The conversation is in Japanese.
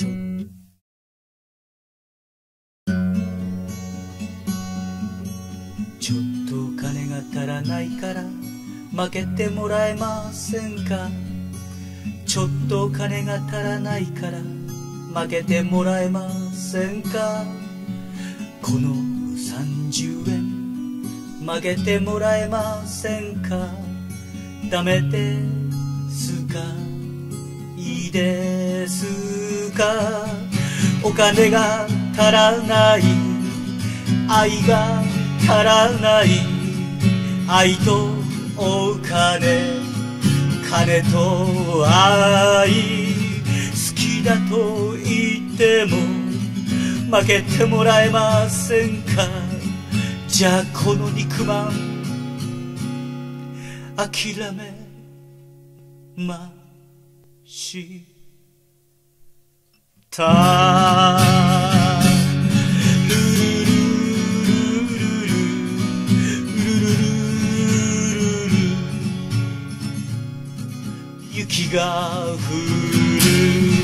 ちょちょっとお金が足らないから負けてもらえませんか？ちょっとお金が足らないから負けてもらえませんか？この30円負けてもらえませんか？ダメですか？いいです。か。お金が足らない。愛が足らない。愛とお金。金と愛。好きだと言っても。負けてもらえませんか。じゃあこの肉まん。諦めましさ。雪が降る。